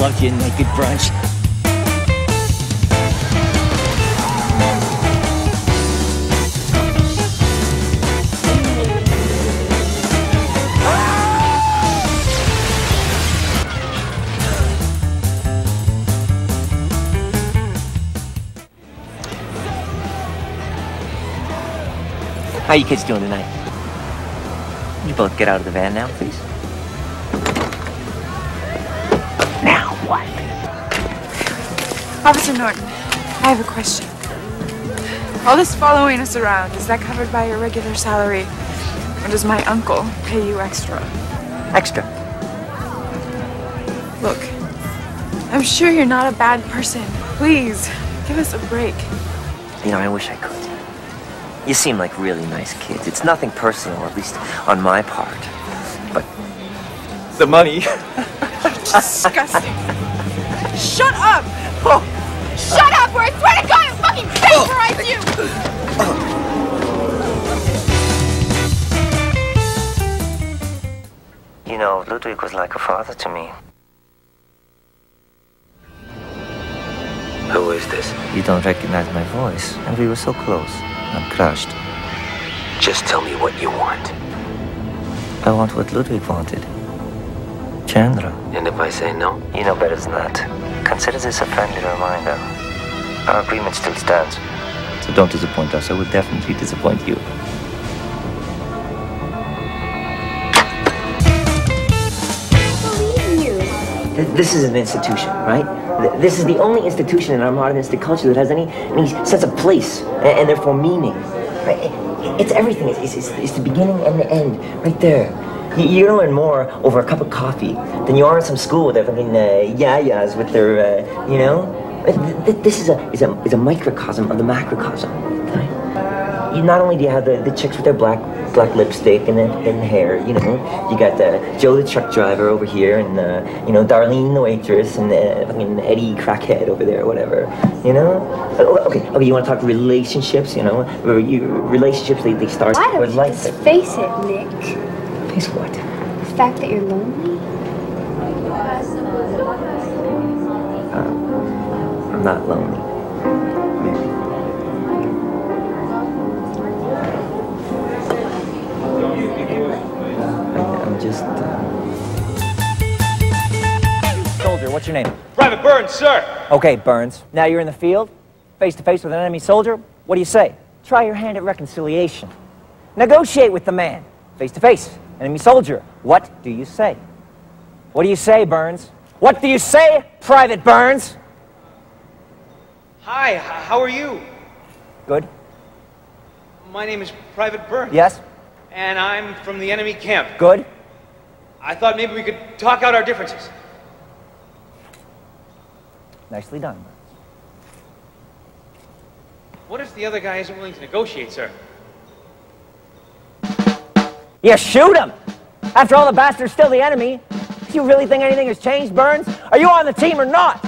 loved you Naked Brunch. How you kids doing tonight? You both get out of the van now, please. What? Officer Norton, I have a question. All this following us around, is that covered by your regular salary? Or does my uncle pay you extra? Extra. Look, I'm sure you're not a bad person. Please, give us a break. You know, I wish I could. You seem like really nice kids. It's nothing personal, at least on my part. But the money. Disgusting. Shut up! Shut up, or I swear to God I'll fucking vaporize you! You know, Ludwig was like a father to me. Who is this? You don't recognize my voice, and we were so close. I'm crushed. Just tell me what you want. I want what Ludwig wanted. Chandra. And if I say no? You know better than that. Consider this a friendly reminder. Our agreement still stands. So don't disappoint us. I will definitely disappoint you. Th- This is an institution, right? This is the only institution in our modernistic culture that has any, any sense of place and, and therefore meaning. Right? It's everything. It's, it's, it's- it's the beginning and the end, right there. You, you're gonna learn more over a cup of coffee than you are in some school with their fucking uh, yayas with their, uh, you know. Th- th- This is a is a is a microcosm of the macrocosm. right? You not only do you have the, the chicks with their black black lipstick and and hair, you know, you got uh, Joe the truck driver over here, and uh, you know Darlene the waitress, and uh, fucking Eddie crackhead over there, whatever, you know. Uh, Okay, okay, you want to talk relationships, you know? Where you, relationships they, they start Why don't with life. just face it, Nick? Face what? The fact that you're lonely? I'm not lonely. Maybe. I, I'm just. Uh... Soldier, what's your name? Private Burns, sir. Okay, Burns. Now you're in the field, face to face with an enemy soldier. What do you say? Try your hand at reconciliation. Negotiate with the man, face to face. Enemy soldier. What do you say? What do you say, Burns? What do you say, Private Burns? Hi, how are you? Good. My name is Private Burns. Yes. And I'm from the enemy camp. Good. I thought maybe we could talk out our differences. Nicely done. What if the other guy isn't willing to negotiate, sir? Yeah, shoot him! After all, the bastard's still the enemy. Do you really think anything has changed, Burns? Are you on the team or not?